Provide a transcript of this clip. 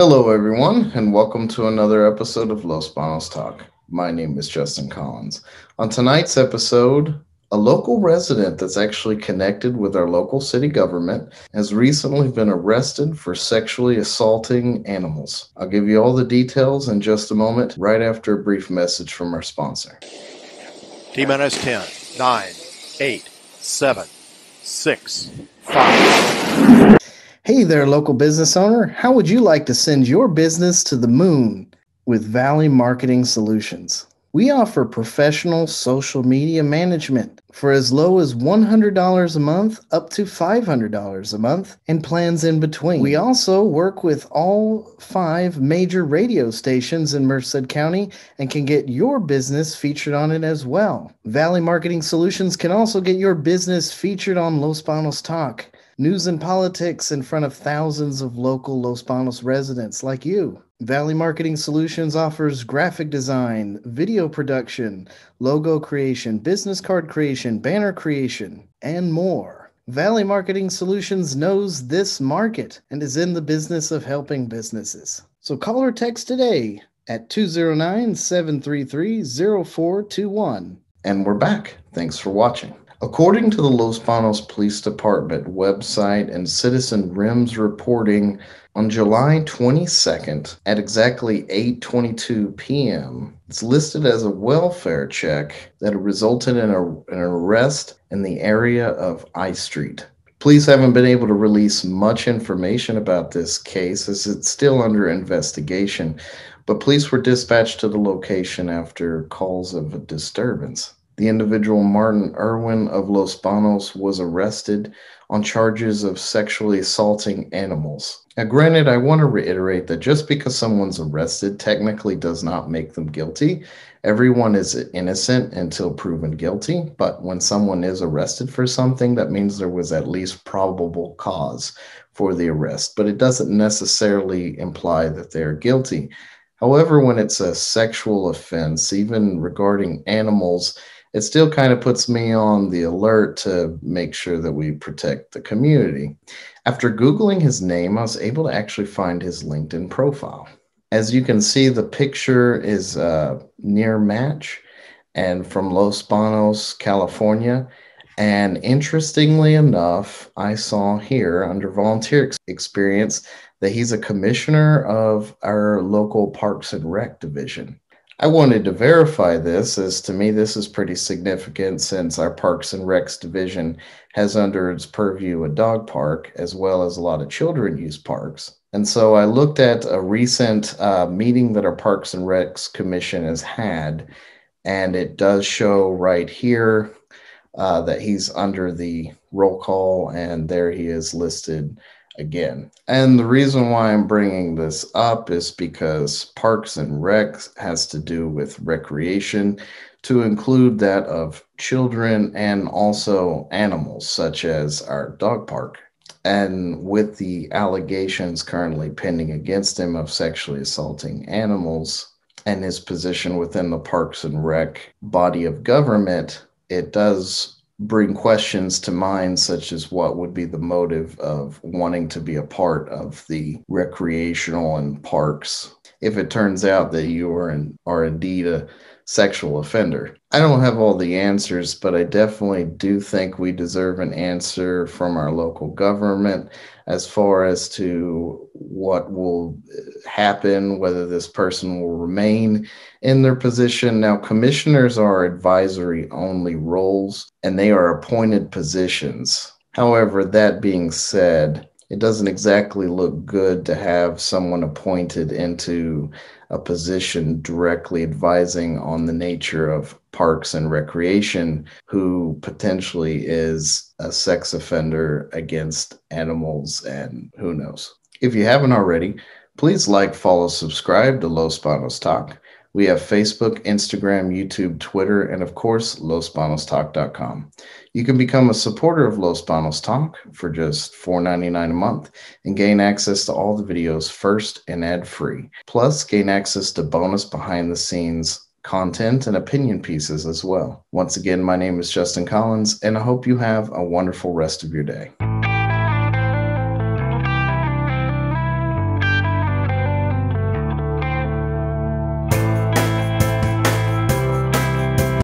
Hello, everyone, and welcome to another episode of Los Banos Talk. My name is Justin Collins. On tonight's episode, a local resident that's actually connected with our local city government has recently been arrested for sexually assaulting animals. I'll give you all the details in just a moment, right after a brief message from our sponsor. T minus 10, 9, 8, 7, 6, 5. Hey there, local business owner. How would you like to send your business to the moon with Valley Marketing Solutions? We offer professional social media management for as low as $100 a month up to $500 a month and plans in between. We also work with all five major radio stations in Merced County and can get your business featured on it as well. Valley Marketing Solutions can also get your business featured on Los Banos Talk news and politics in front of thousands of local Los Banos residents like you. Valley Marketing Solutions offers graphic design, video production, logo creation, business card creation, banner creation, and more. Valley Marketing Solutions knows this market and is in the business of helping businesses. So call or text today at 209 733 0421. And we're back. Thanks for watching. According to the Los Banos Police Department website and Citizen RIMS reporting, on July 22nd at exactly 8:22 p.m., it's listed as a welfare check that resulted in a, an arrest in the area of I Street. Police haven't been able to release much information about this case as it's still under investigation, but police were dispatched to the location after calls of a disturbance. The individual Martin Irwin of Los Banos was arrested on charges of sexually assaulting animals. Now, granted, I want to reiterate that just because someone's arrested technically does not make them guilty. Everyone is innocent until proven guilty, but when someone is arrested for something, that means there was at least probable cause for the arrest, but it doesn't necessarily imply that they're guilty. However, when it's a sexual offense, even regarding animals, it still kind of puts me on the alert to make sure that we protect the community. After Googling his name, I was able to actually find his LinkedIn profile. As you can see, the picture is uh, near match and from Los Banos, California. And interestingly enough, I saw here under volunteer experience that he's a commissioner of our local Parks and Rec division. I wanted to verify this as to me, this is pretty significant since our Parks and Recs division has under its purview a dog park as well as a lot of children use parks. And so I looked at a recent uh, meeting that our Parks and Recs Commission has had, and it does show right here uh, that he's under the roll call, and there he is listed again. And the reason why I'm bringing this up is because Parks and Rec has to do with recreation, to include that of children and also animals, such as our dog park. And with the allegations currently pending against him of sexually assaulting animals and his position within the Parks and Rec body of government, it does bring questions to mind, such as what would be the motive of wanting to be a part of the recreational and parks if it turns out that you are, in, are indeed a sexual offender. I don't have all the answers, but I definitely do think we deserve an answer from our local government as far as to what will happen, whether this person will remain in their position. Now, commissioners are advisory only roles and they are appointed positions. However, that being said, it doesn't exactly look good to have someone appointed into a position directly advising on the nature of parks and recreation who potentially is a sex offender against animals and who knows. If you haven't already, please like, follow, subscribe to Los Banos Talk. We have Facebook, Instagram, YouTube, Twitter, and of course, losbanostalk.com. You can become a supporter of Los Banos Talk for just $4.99 a month and gain access to all the videos first and ad free. Plus, gain access to bonus behind the scenes content and opinion pieces as well. Once again, my name is Justin Collins, and I hope you have a wonderful rest of your day.